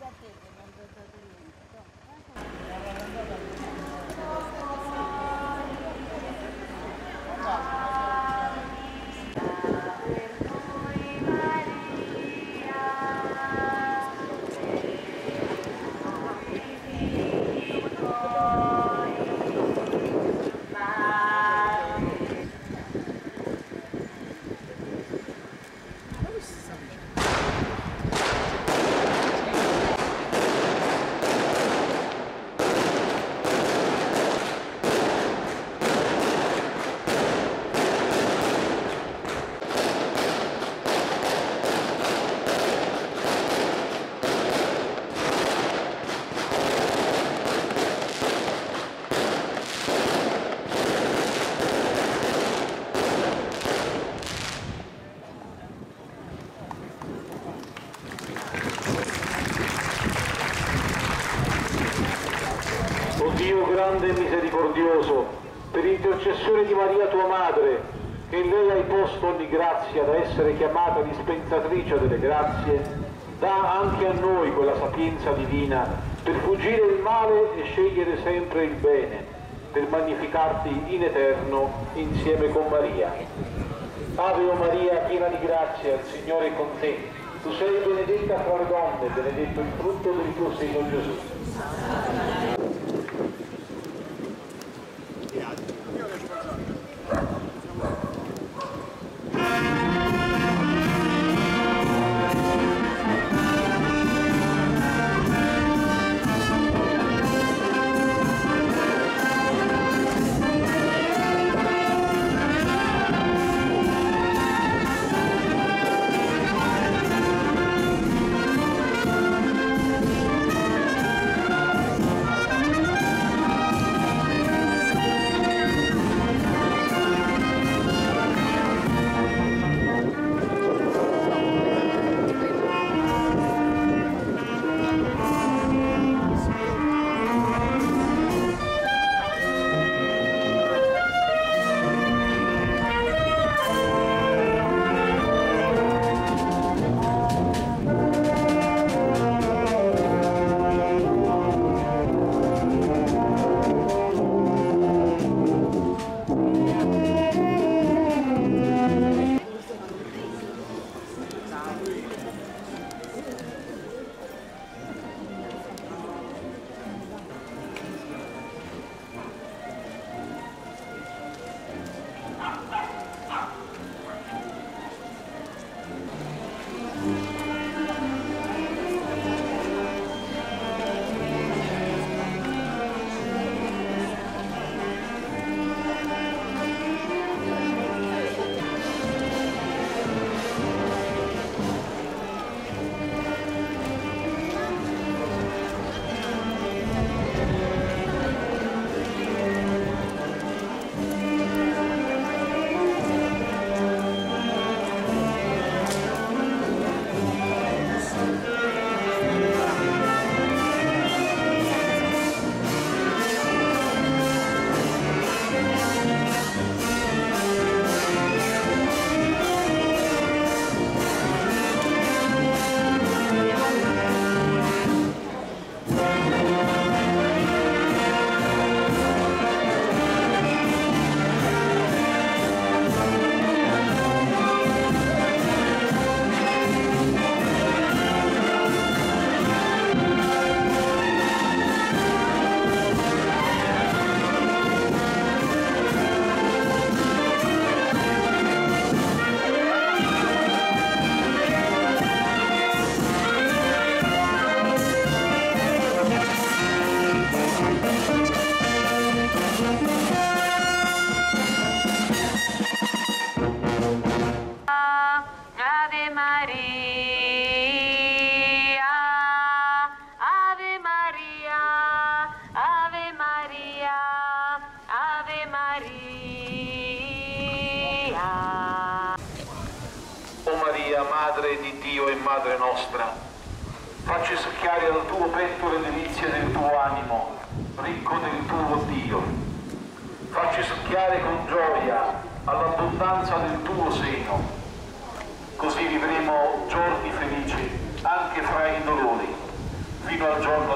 da Dio grande e misericordioso, per intercessione di Maria tua madre, che in lei hai posto ogni grazia da essere chiamata dispensatrice delle grazie, dà anche a noi quella sapienza divina per fuggire il male e scegliere sempre il bene, per magnificarti in eterno insieme con Maria. Ave o Maria, piena di grazia, il Signore è con te. Tu sei benedetta fra le donne, benedetto il frutto del tuo seno Gesù. Maria, Madre di Dio e Madre nostra, facci succhiare al tuo petto le delizie del tuo animo, ricco del tuo Dio. Facci succhiare con gioia all'abbondanza del tuo seno, così vivremo giorni felici anche fra i dolori. fino al giorno